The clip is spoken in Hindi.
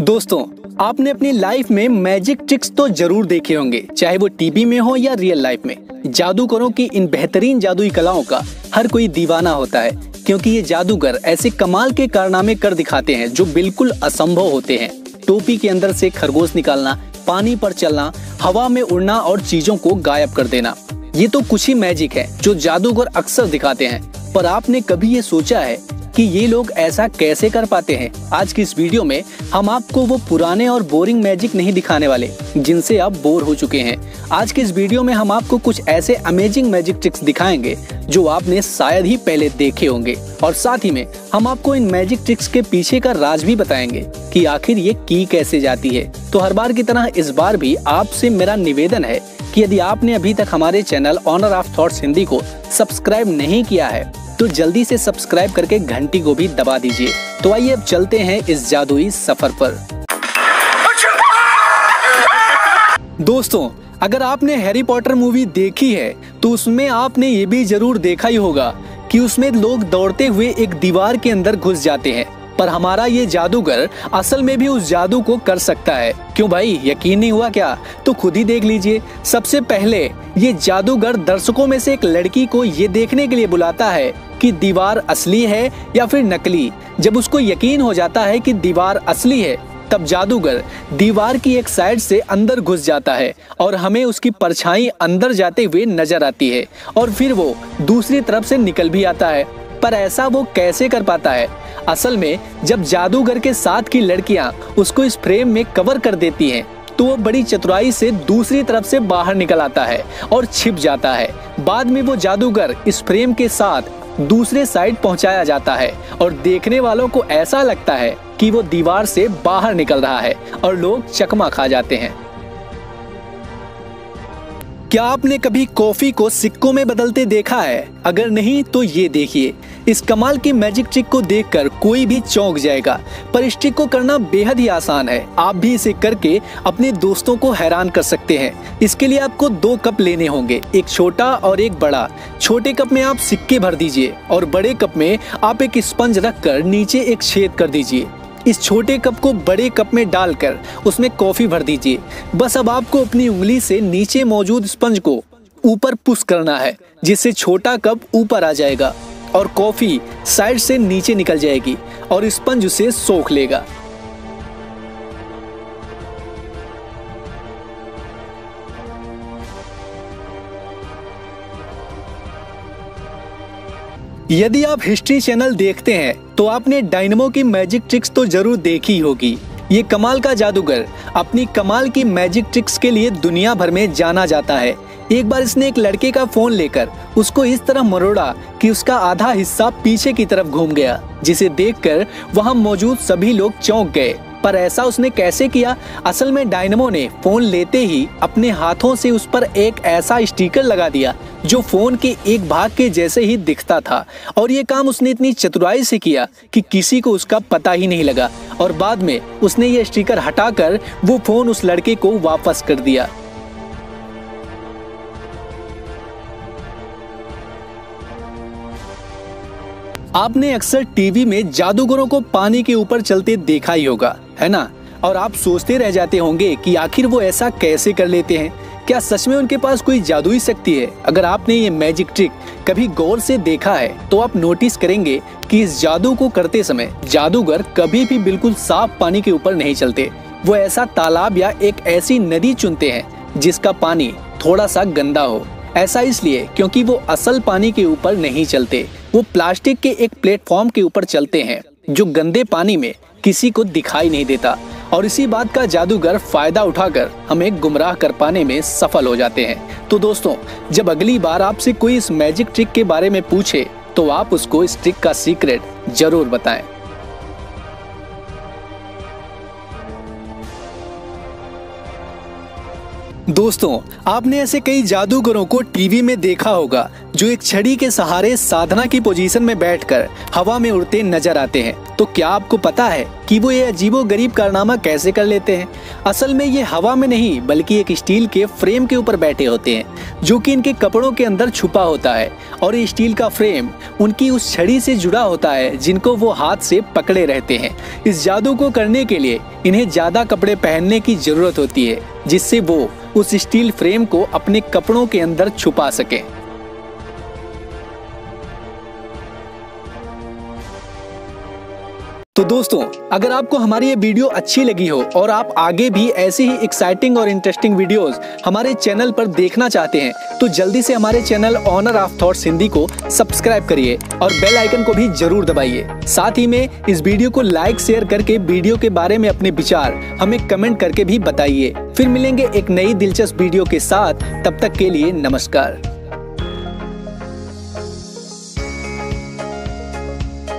दोस्तों, आपने अपनी लाइफ में मैजिक ट्रिक्स तो ज़रूर देखे होंगे, चाहे वो टीवी में हो या रियल लाइफ में। जादूगरों की इन बेहतरीन जादुई कलाओं का हर कोई दीवाना होता है, क्योंकि ये जादूगर ऐसे कमाल के कारनामे कर दिखाते हैं जो बिल्कुल असंभव होते हैं। टोपी के अंदर से खरगोश निकालना, पानी पर चलना, हवा में उड़ना और चीज़ों को गायब कर देना, ये तो कुछ ही मैजिक है जो जादूगर अक्सर दिखाते हैं। पर आपने कभी ये सोचा है कि ये लोग ऐसा कैसे कर पाते हैं। आज की इस वीडियो में हम आपको वो पुराने और बोरिंग मैजिक नहीं दिखाने वाले, जिनसे आप बोर हो चुके हैं। आज की इस वीडियो में हम आपको कुछ ऐसे अमेजिंग मैजिक ट्रिक्स दिखाएँगे, जो आपने शायद ही पहले देखे होंगे। और साथ ही में हम आपको इन मैजिक ट्रिक्स के पीछे का राज भी बताएँगे कि आखिर ये की कैसे जाती है। तो हर बार की तरह इस बार भी आपसे मेरा निवेदन है कि यदि आपने अभी तक हमारे channel Honour of Thoughts Hindi को सब्सक्राइब नहीं किया है तो जल्दी से सब्सक्राइब करके घंटी को भी दबा दीजिए। तो आइए अब चलते हैं इस जादुई सफ़र पर। दोस्तों, अगर आपने हैरी पॉटर मूवी देखी है तो उसमें आपने ये भी ज़रूर देखा ही होगा कि उसमें लोग दौड़ते हुए एक दीवार के अंदर घुस जाते हैं। पर हमारा ये जादूगर असल में भी उस जादू को कर सकता है। क्यों भाई, यकीन नहीं हुआ क्या? तो खुद ही देख लीजिए। सबसे पहले, ये जादूगर दर्शकों में से एक लड़की को ये देखने के लिए बुलाता है कि दीवार असली है या फिर नकली। जब उसको यकीन हो जाता है कि दीवार असली है, तब जादूगर दीवार की एक साइड से अंदर घुस जाता है और हमें उसकी परछाई अंदर जाते हुए नज़र आती है और फिर वो दूसरी तरफ़ से निकल भी आता है। पर ऐसा वो कैसे कर पाता है? असल में, जब जादूगर के साथ की लड़कियाँ उसको इस फ्रेम में कवर कर देती हैं तो वो बड़ी चतुराई से दूसरी तरफ़ से बाहर निकल आता है और छिप जाता है। बाद में वो जादूगर इस फ्रेम के साथ दूसरे साइड पहुँचाया जाता है और देखने वालों को ऐसा लगता है कि वो दीवार से बाहर निकल रहा है और लोग चकमा खा जाते हैं। क्या आपने कभी कॉफ़ी को सिक्कों में बदलते देखा है? अगर नहीं तो ये देखिए। इस कमाल की मैजिक ट्रिक को देखकर कोई भी चौंक जाएगा, पर इस ट्रिक को करना बेहद ही आसान है। आप भी इसे करके अपने दोस्तों को हैरान कर सकते हैं। इसके लिए आपको दो कप लेने होंगे, एक छोटा और एक बड़ा। छोटे कप में आप सिक्के भर दीजिए और बड़े कप में आप एक स्पंज रख कर नीचे एक छेद कर दीजिए। इस छोटे कप को बड़े कप में डालकर उसमें कॉफ़ी भर दीजिए। बस अब आपको अपनी उंगली से नीचे मौजूद स्पंज को ऊपर पुश करना है, जिससे छोटा कप ऊपर आ जाएगा और कॉफ़ी साइड से नीचे निकल जाएगी और स्पंज उसे सोख लेगा। यदि आप हिस्ट्री चैनल देखते हैं तो आपने डायनमो की मैजिक ट्रिक्स तो ज़रूर देखी होगी। ये कमाल का जादूगर अपनी कमाल की मैजिक ट्रिक्स के लिए दुनिया भर में जाना जाता है। एक बार इसने एक लड़के का फ़ोन लेकर उसको इस तरह मरोड़ा कि उसका आधा हिस्सा पीछे की तरफ़ घूम गया, जिसे देखकर वहाँ मौजूद सभी लोग चौंक गए। पर ऐसा उसने कैसे किया? असल में डायनमो ने फ़ोन लेते ही अपने हाथों से उस पर एक ऐसा स्टिकर लगा दिया, जो फ़ोन के एक भाग के जैसे ही दिखता था। और ये काम उसने इतनी चतुराई से किया कि किसी को उसका पता ही नहीं लगा। और बाद में उसने ये स्टिकर हटाकर वो फ़ोन उस लड़के को वापस कर दिया। आपने अक्सर टीवी में जादूगरों को पानी के ऊपर चलते देखा ही होगा, है ना? और आप सोचते रह जाते होंगे कि आखिर वो ऐसा कैसे कर लेते हैं? क्या सच में उनके पास कोई जादुई शक्ति है? अगर आपने ये मैजिक ट्रिक कभी गौर से देखा है तो आप नोटिस करेंगे कि इस जादू को करते समय जादूगर कभी भी बिल्कुल साफ़ पानी के ऊपर नहीं चलते। वो ऐसा तालाब या एक ऐसी नदी चुनते हैं, जिसका पानी थोड़ा सा गंदा हो। ऐसा इसलिए क्योंकि वो असल पानी के ऊपर नहीं चलते। वो प्लास्टिक के एक प्लेटफॉर्म के ऊपर चलते हैं, जो गंदे पानी में किसी को दिखाई नहीं देता। और इसी बात का जादूगर फ़ायदा उठाकर हमें गुमराह कर पाने में सफल हो जाते हैं। तो दोस्तों, जब अगली बार आपसे कोई इस मैजिक ट्रिक के बारे में पूछे तो आप उसको इस ट्रिक का सीक्रेट ज़रूर बताएँ। दोस्तों, आपने ऐसे कई जादूगरों को टीवी में देखा होगा जो एक छड़ी के सहारे साधना की पोजीशन में बैठकर हवा में उड़ते नज़र आते हैं तो क्या आपको पता है कि वो ये अजीबो गरीब कारनामा कैसे कर लेते हैं? असल में ये हवा में नहीं, बल्कि एक स्टील के फ्रेम के ऊपर बैठे होते हैं, जो कि इनके कपड़ों के अंदर छुपा होता है, और ये स्टील का फ्रेम उनकी उस छड़ी से जुड़ा होता है, जिनको वो हाथ से पकड़े रहते हैं। इस जादू को करने के लिए इन्हें ज़्यादा कपड़े पहनने की ज़रूरत होती है, जिससे वो उस स्टील फ्रेम को अपने कपड़ों के अंदर छुपा सके। तो दोस्तों, अगर आपको हमारी ये वीडियो अच्छी लगी हो और आप आगे भी ऐसी ही एक्साइटिंग और इंटरेस्टिंग वीडियोस हमारे चैनल पर देखना चाहते हैं तो जल्दी से हमारे channel Honour of Thoughts Hindi को सब्सक्राइब करिए और बेल आइकन को भी ज़रूर दबाइए। साथ ही में इस वीडियो को लाइक शेयर करके वीडियो के बारे में अपने विचार हमें कमेंट करके भी बताइए। फिर मिलेंगे एक नई दिलचस्प वीडियो के साथ, तब तक के लिए नमस्कार।